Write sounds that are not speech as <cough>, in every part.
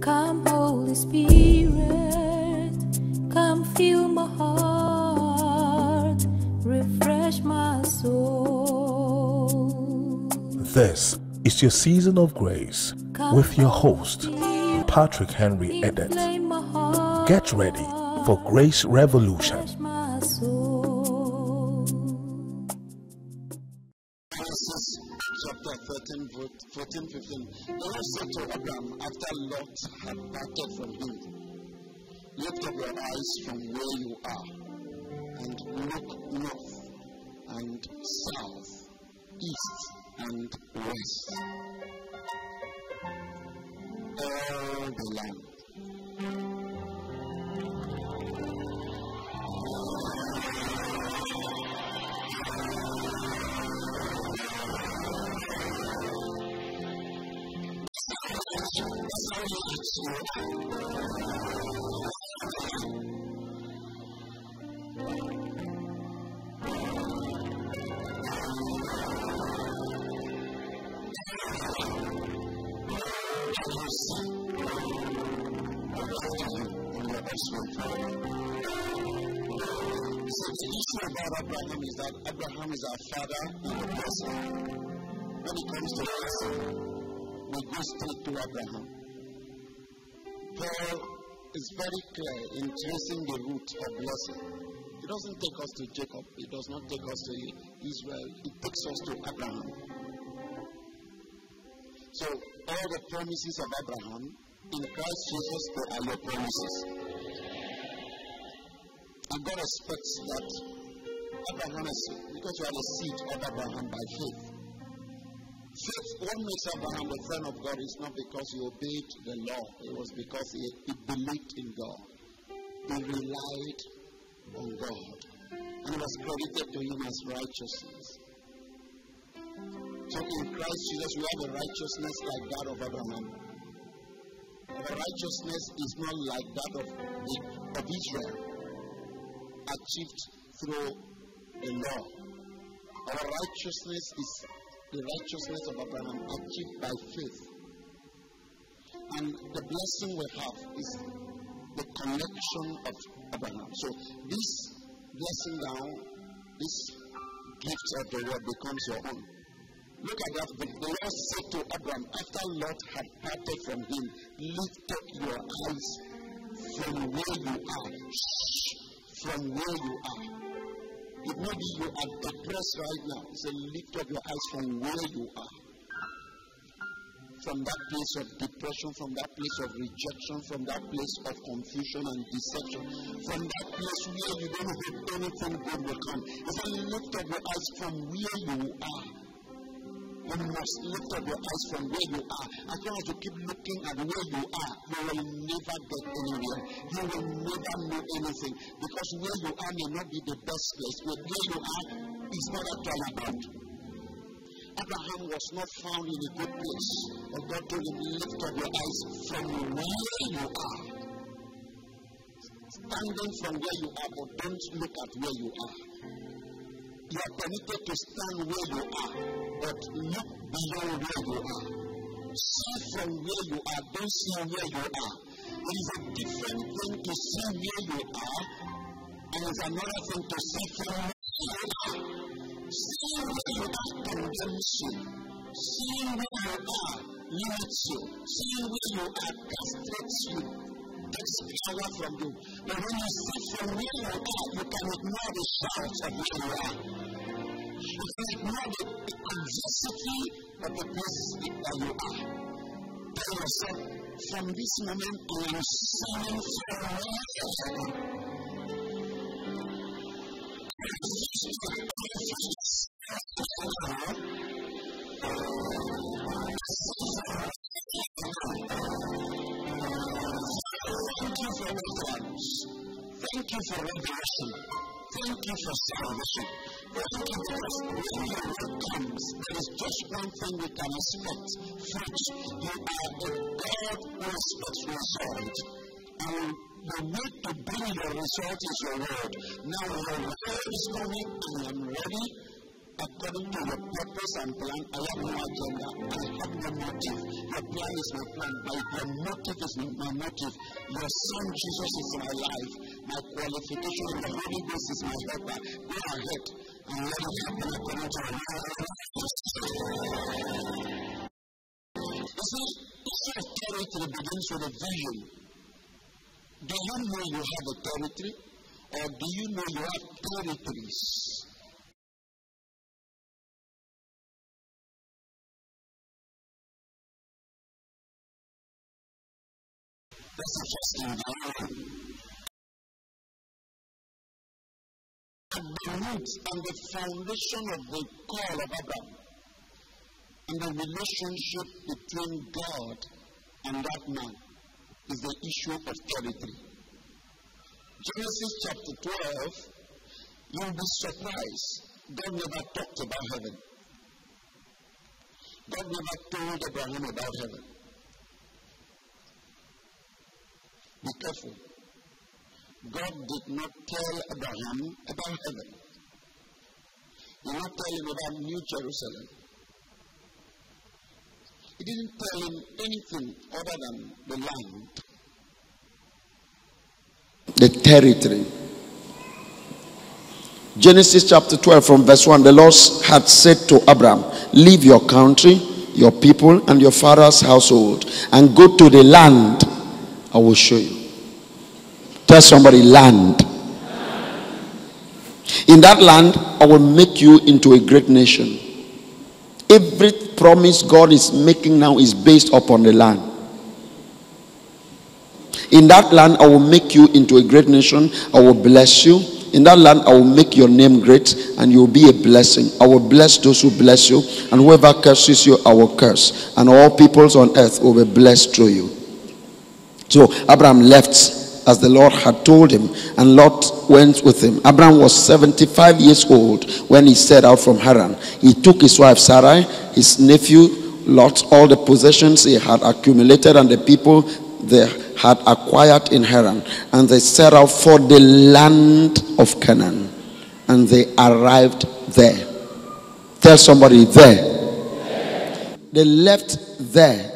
Come, Holy Spirit, come fill my heart, refresh my soul. This is your season of grace with your host, Patrick Henry Edet. Inflame my heart, Get ready for Grace Revolution. All the land. So the issue about Abraham is that Abraham is our father in the blessing. When it comes to blessing, we go straight to Abraham. Paul is very clear in tracing the root of blessing. It doesn't take us to Jacob, It does not take us to Israel, It takes us to Abraham. So, all the promises of Abraham in Christ Jesus, they are your promises. And God expects that Abraham is, because you are the seed of Abraham by faith. Faith, what makes Abraham a friend of God is not because he obeyed the law, it was because he, he believed in God. He relied on God. And it was credited to him as righteousness. So in Christ Jesus, we have a righteousness like that of Abraham. Our righteousness is not like that of, of Israel achieved through the law. Our righteousness is the righteousness of Abraham achieved by faith. And the blessing we have is the connection of Abraham. So this blessing now, this gift of the Lord becomes your own. Look at that. The Lord said to Abraham, after Lot had parted from him, lift up your eyes from where you are. Shh, from where you are. If maybe you are depressed right now, said, lift up your eyes from where you are. From that place of depression, from that place of rejection, from that place of confusion and deception, from that place where you don't hope anything good will come. He said, lift up your eyes from where you are. You must lift up your eyes from where you are. As long as you keep looking at where you are, you will never get anywhere. You will never know anything because where you are may not be the best place, but where you are is not actually God. Abraham was not found in a good place, but God told him, lift up your eyes from where you are. Standing from where you are, but don't look at where you are. You are permitted to stand where you are, but look beyond where you are. See from where you are, don't see where you are. It is a different thing to see where you are, and it's another thing to see from where you are. Seeing where you are condemns you. Seeing where you are limits you. Seeing where you are castrates you. Takes power from you. But when you see from where you are, you can ignore the shouts of where you are. You can ignore the, adversity of the place that you are. Tell yourself, from this moment, I am am. Thank you for your deliverance. Thank you for revelation. Thank you for salvation. There is just one thing we can expect fruit. You are a God who expects result. And the way to bring your result is your word. Now, your word is coming, and I'm ready. according to your purpose and plan. I have no agenda. I have no motive. Your plan is my plan, My, your motive is my motive. Your son Jesus is my life. My qualification in the Holy Ghost is my helper. Go ahead and let it happen according to You see, of territory begins with a vision. Do you know you have a territory? Or do you know you have territories? That's the first thing the root and the foundation of the call of Abraham and the relationship between God and that man is the issue of territory. Genesis chapter 12, you'll be surprised. God never talked about heaven. God never told Abraham about heaven. Be careful. God did not tell Abraham about heaven. He did not tell him about New Jerusalem. He didn't tell him anything other than the land, the territory. Genesis chapter 12, from verse 1 The Lord had said to Abraham, Leave your country, your people, and your father's household, and go to the land I will show you. Tell somebody, land. In that land, I will make you into a great nation. Every promise God is making now is based upon the land. In that land, I will make you into a great nation. I will bless you. In that land, I will make your name great and you will be a blessing. I will bless those who bless you, and whoever curses you, I will curse. And all peoples on earth will be blessed through you. So Abraham left as the Lord had told him, and Lot went with him. Abraham was 75 years old when he set out from Haran. He took his wife Sarai, his nephew Lot, all the possessions he had accumulated, and the people they had acquired in Haran, and they set out for the land of Canaan, and they arrived there. Tell somebody there. They left there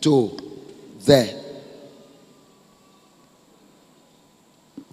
to there.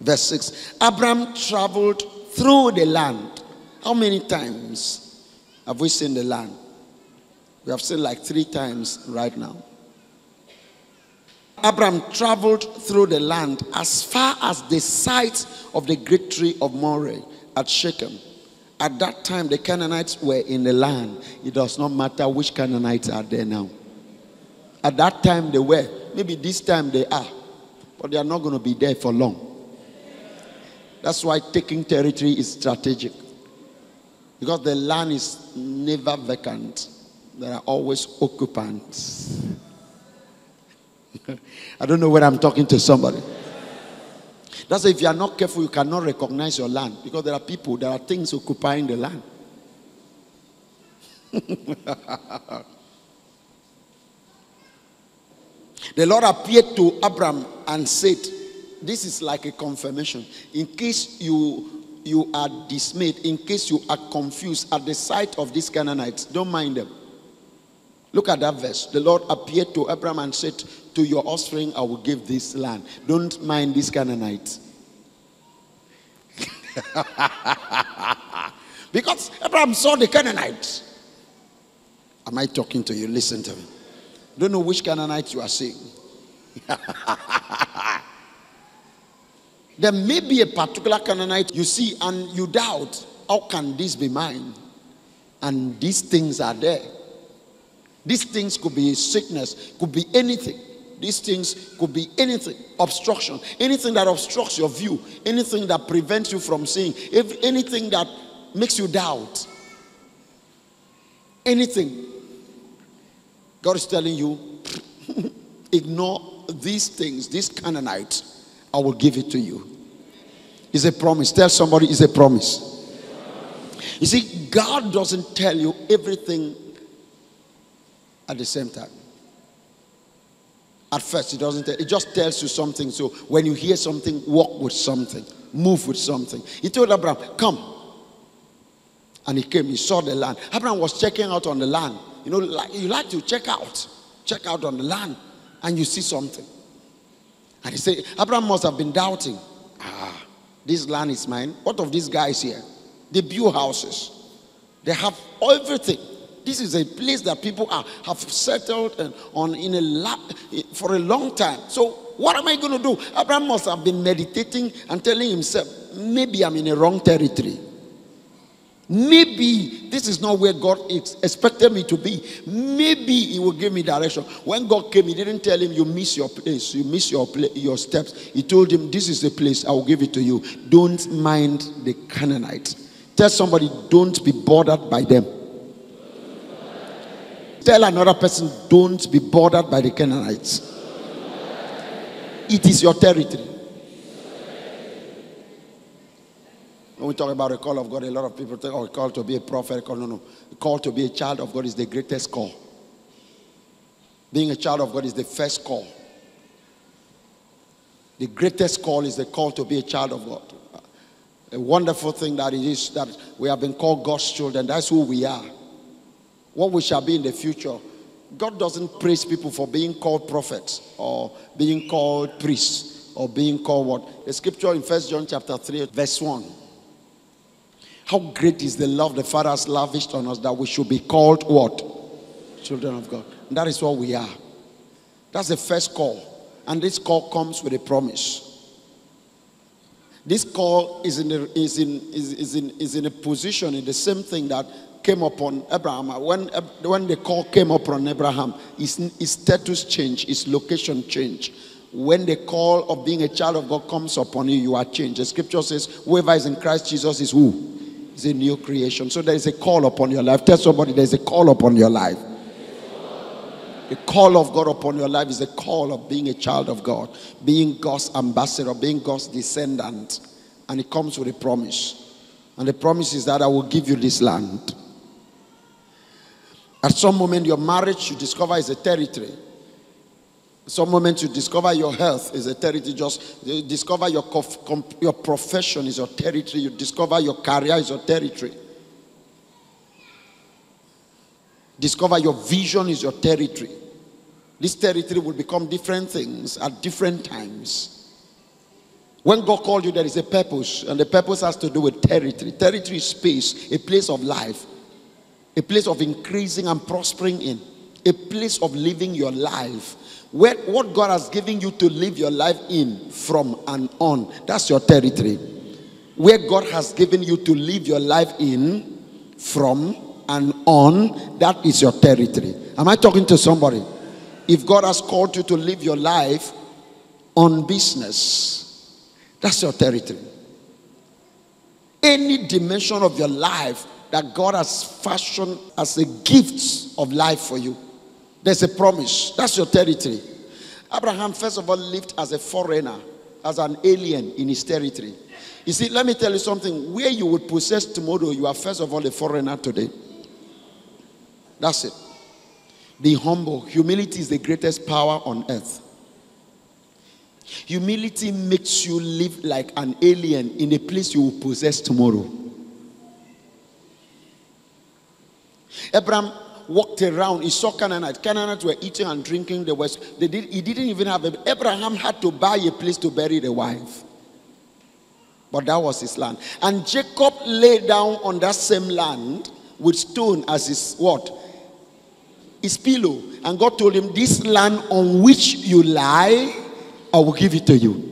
Verse 6 Abram traveled through the land. How many times have we seen the land? We have seen like three times right now. Abram traveled through the land as far as the site of the great tree of Moreh at Shechem. At that time, the Canaanites were in the land. It does not matter which Canaanites are there now. At that time, they were. Maybe this time they are. But they are not going to be there for long. That's why taking territory is strategic. Because the land is never vacant, there are always occupants. <laughs> I don't know whether I'm talking to somebody. That's if you are not careful, you cannot recognize your land because there are people, there are things occupying the land. <laughs> the Lord appeared to Abram and said, this is like a confirmation. In case you you are dismayed, in case you are confused at the sight of these Canaanites, don't mind them. Look at that verse. The Lord appeared to Abraham and said, To your offspring, I will give this land. Don't mind these Canaanites. <laughs> because Abraham saw the Canaanites. Am I talking to you? Listen to me. Don't know which Canaanites you are seeing. <laughs> There may be a particular Canaanite you see and you doubt, how can this be mine? And these things are there. These things could be sickness, could be anything. These things could be anything obstruction, anything that obstructs your view, anything that prevents you from seeing, if anything that makes you doubt. Anything. God is telling you, <laughs> ignore these things, these Canaanites. I will give it to you. It's a promise. Tell somebody it's a promise. You see, God doesn't tell you everything at the same time. At first, He doesn't tell, it just tells you something. So when you hear something, walk with something, move with something. He told Abraham, Come. And he came, he saw the land. Abraham was checking out on the land. You know, like, you like to check out, check out on the land, and you see something. And he said, Abraham must have been doubting. Ah, this land is mine. What of these guys here? They build houses, they have everything. This is a place that people are, have settled on in a la- for a long time. So, what am I going to do? Abraham must have been meditating and telling himself, maybe I'm in a wrong territory. Maybe this is not where God expected me to be. Maybe He will give me direction. When God came, He didn't tell him, "You miss your place. You miss your your steps." He told him, "This is the place. I will give it to you. Don't mind the Canaanites." Tell somebody, "Don't be bothered by them." Tell another person, "Don't be bothered by the Canaanites." It is your territory. When we talk about a call of God, a lot of people think, oh, call to be a prophet. Call, no, no. A call to be a child of God is the greatest call. Being a child of God is the first call. The greatest call is the call to be a child of God. A wonderful thing that it is that we have been called God's children. That's who we are. What we shall be in the future. God doesn't praise people for being called prophets or being called priests or being called what? The scripture in First John chapter 3, verse 1 how great is the love the Father has lavished on us that we should be called what? Children of God. And that is what we are. That's the first call. And this call comes with a promise. This call is in, a, is, in, is, is, in, is in a position in the same thing that came upon Abraham. When, when the call came upon Abraham, his, his status changed, his location changed. When the call of being a child of God comes upon you, you are changed. The scripture says, Whoever is in Christ Jesus is who? Is a new creation. So there is a call upon your life. Tell somebody there's a call upon your life. The call of God upon your life is a call of being a child of God, being God's ambassador, being God's descendant. And it comes with a promise. And the promise is that I will give you this land. At some moment, your marriage you discover is a territory. Some moments you discover your health is a territory. Just you discover your, your profession is your territory. You discover your career is your territory. Discover your vision is your territory. This territory will become different things at different times. When God called you, there is a purpose, and the purpose has to do with territory. Territory is space, a place of life, a place of increasing and prospering in, a place of living your life where, what God has given you to live your life in from and on, that's your territory. Where God has given you to live your life in from and on, that is your territory. Am I talking to somebody? If God has called you to live your life on business, that's your territory. Any dimension of your life that God has fashioned as a gift of life for you there's a promise. That's your territory. Abraham, first of all, lived as a foreigner, as an alien in his territory. You see, let me tell you something. Where you will possess tomorrow, you are first of all a foreigner today. That's it. Be humble. Humility is the greatest power on earth. Humility makes you live like an alien in a place you will possess tomorrow. Abraham walked around. He saw Canaanites. Canaanites were eating and drinking. They was, they did, he didn't even have a, Abraham had to buy a place to bury the wife. But that was his land. And Jacob lay down on that same land with stone as his what? His pillow. And God told him, This land on which you lie, I will give it to you.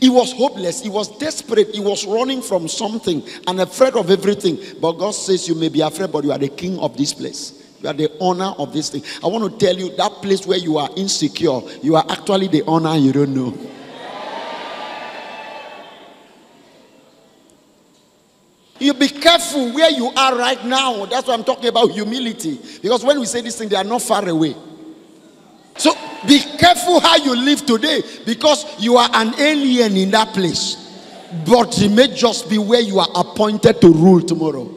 He was hopeless. He was desperate. He was running from something and afraid of everything. But God says, You may be afraid, but you are the king of this place. You are the owner of this thing. I want to tell you that place where you are insecure, you are actually the owner you don't know. You be careful where you are right now. That's why I'm talking about humility. Because when we say this thing, they are not far away. So be careful how you live today because you are an alien in that place. But it may just be where you are appointed to rule tomorrow.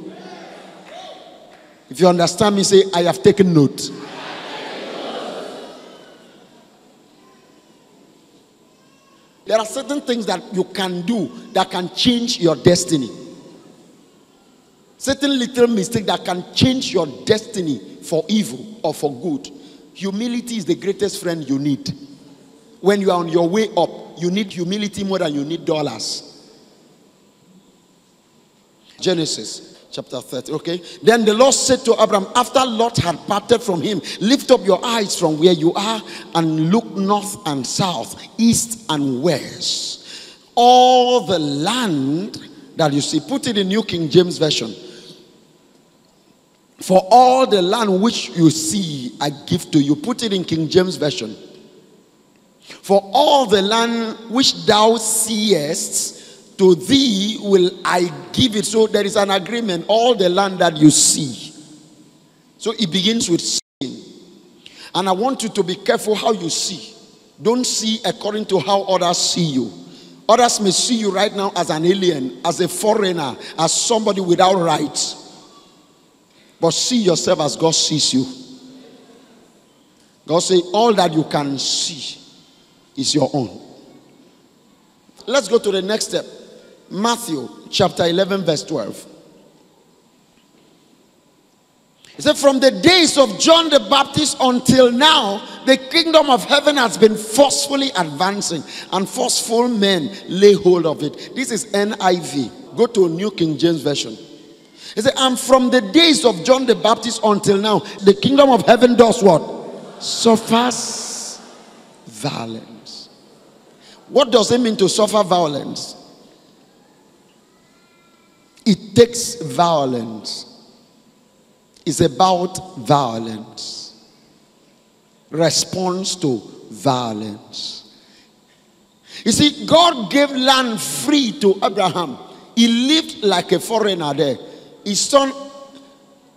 If you understand me, say, I have taken note. There are certain things that you can do that can change your destiny. Certain little mistake that can change your destiny for evil or for good. Humility is the greatest friend you need. When you are on your way up, you need humility more than you need dollars. Genesis chapter 30. Okay. Then the Lord said to Abraham, after Lot had parted from him, lift up your eyes from where you are and look north and south, east and west. All the land that you see, put it in New King James Version. For all the land which you see, I give to you. Put it in King James Version. For all the land which thou seest, to thee will I give it. So there is an agreement. All the land that you see. So it begins with seeing. And I want you to be careful how you see. Don't see according to how others see you. Others may see you right now as an alien, as a foreigner, as somebody without rights. But see yourself as God sees you. God say, all that you can see is your own. Let's go to the next step. Matthew chapter 11, verse 12. He said, From the days of John the Baptist until now, the kingdom of heaven has been forcefully advancing, and forceful men lay hold of it. This is NIV. Go to New King James Version. He said, And from the days of John the Baptist until now, the kingdom of heaven does what? Suffers violence. What does it mean to suffer violence? It takes violence. It's about violence. Response to violence. You see, God gave land free to Abraham. He lived like a foreigner there. His son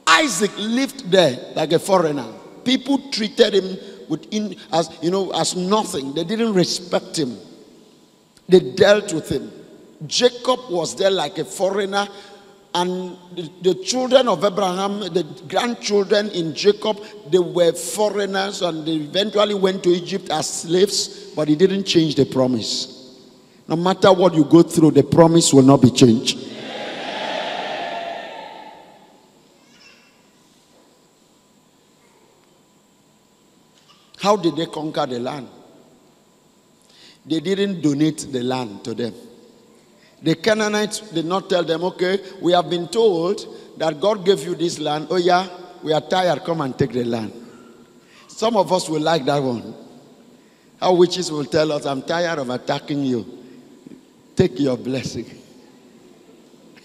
Isaac lived there like a foreigner. People treated him with in, as you know as nothing. They didn't respect him. They dealt with him. Jacob was there like a foreigner, and the, the children of Abraham, the grandchildren in Jacob, they were foreigners, and they eventually went to Egypt as slaves. But he didn't change the promise. No matter what you go through, the promise will not be changed. How did they conquer the land? They didn't donate the land to them. The Canaanites did not tell them, okay, we have been told that God gave you this land. Oh, yeah, we are tired. Come and take the land. Some of us will like that one. How witches will tell us, I'm tired of attacking you. Take your blessing.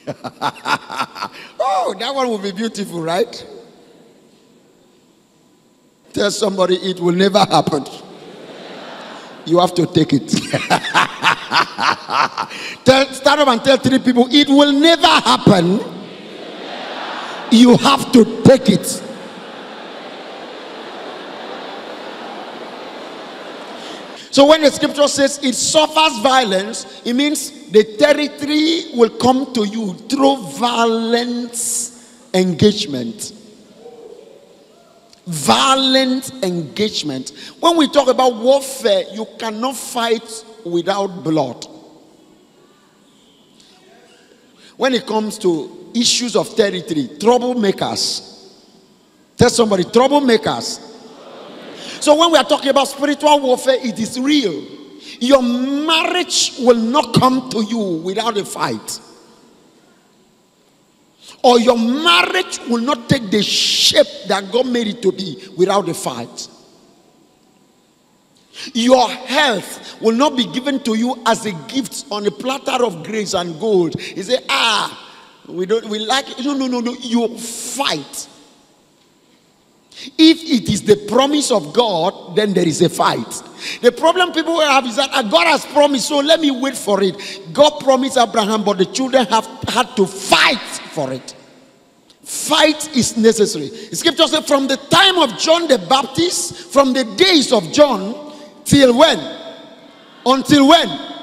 <laughs> oh, that one will be beautiful, right? Tell somebody it will never happen. You have to take it. <laughs> <laughs> tell, stand up and tell three people it will never happen. You have to take it. So when the scripture says it suffers violence, it means the territory will come to you through violent engagement violent engagement. When we talk about warfare, you cannot fight without blood. When it comes to issues of territory, troublemakers. Tell somebody, troublemakers. So when we are talking about spiritual warfare, it is real. Your marriage will not come to you without a fight or your marriage will not take the shape that God made it to be without a fight. Your health will not be given to you as a gift on a platter of grace and gold. You say, ah, we don't we like it. No, no, no, no. You fight. If it is the promise of God, then there is a fight. The problem people have is that ah, God has promised, so let me wait for it. God promised Abraham, but the children have had to fight for it. Fight is necessary. The scripture says, from the time of John the Baptist, from the days of John, till when? Until when?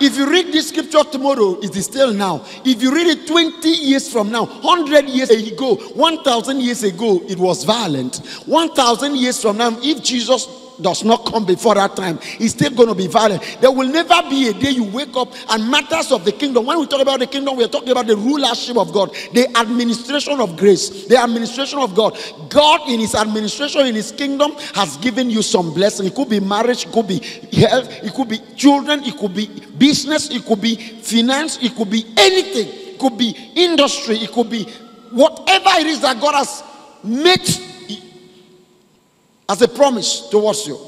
If you read this scripture tomorrow, it is still now. If you read it 20 years from now, 100 years ago, 1,000 years ago, it was violent. 1,000 years from now, if Jesus does not come before that time, it's still going to be violent. There will never be a day you wake up and matters of the kingdom. When we talk about the kingdom, we are talking about the rulership of God, the administration of grace, the administration of God. God, in His administration, in His kingdom, has given you some blessing. It could be marriage, it could be health, it could be children, it could be business, it could be finance, it could be anything, it could be industry, it could be whatever it is that God has made as a promise towards you.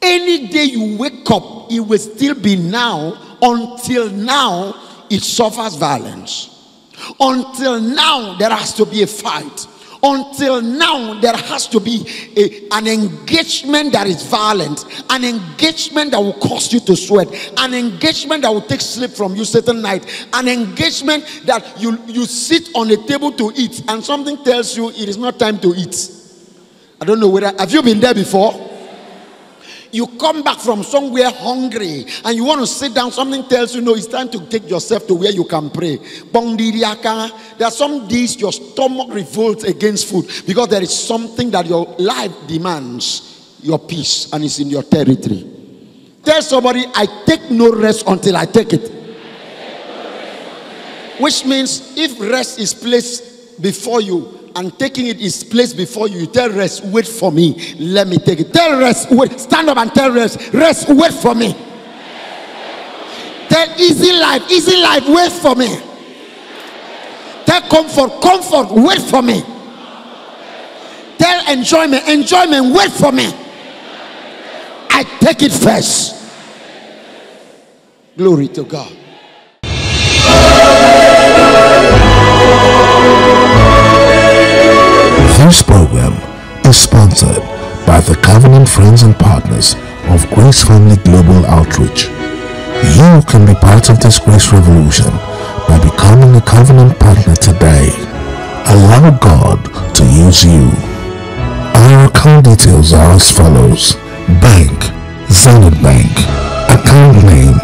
Any day you wake up, it will still be now until now it suffers violence. Until now, there has to be a fight. Until now, there has to be a, an engagement that is violent, an engagement that will cause you to sweat, an engagement that will take sleep from you certain night, an engagement that you, you sit on a table to eat, and something tells you it is not time to eat. I don't know whether have you been there before? You come back from somewhere hungry and you want to sit down, something tells you no, it's time to take yourself to where you can pray. There are some days your stomach revolts against food because there is something that your life demands your peace and it's in your territory. Tell somebody, I take no rest until I take it. Which means if rest is placed before you, and taking it is placed before you. You tell rest, wait for me. Let me take it. Tell rest, wait. Stand up and tell rest, rest, wait for me. Tell easy life, easy life, wait for me. Tell comfort, comfort, wait for me. Tell enjoyment, enjoyment, wait for me. I take it first. Glory to God. This program is sponsored by the Covenant Friends and Partners of Grace Family Global Outreach. You can be part of this grace revolution by becoming a covenant partner today. Allow God to use you. Our account details are as follows. Bank, Zenith Bank. Account name,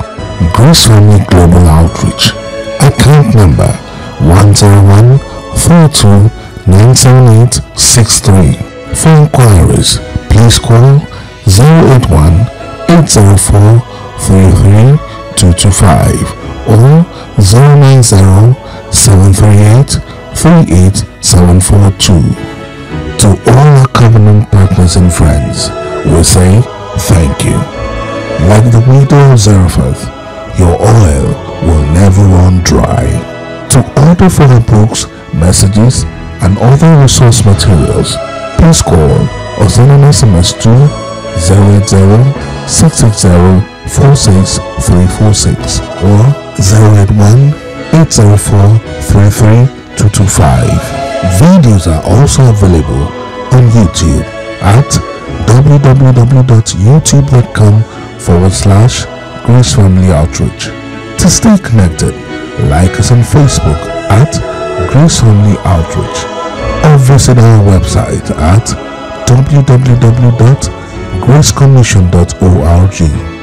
Grace Family Global Outreach. Account number 101 42 97863. For inquiries, please call 081 804 33225 or 090 738 38742. To all our covenant partners and friends, we say thank you. Like the widow of Zarephath, your oil will never run dry. To order for the books, messages, and other resource materials, please call or send an SMS to 080 660 46346 or 081 804 33225. Videos are also available on YouTube at www.youtube.com forward slash Grace Family Outreach. To stay connected, like us on Facebook at Grace Only Outreach or visit our website at www.gracecommission.org.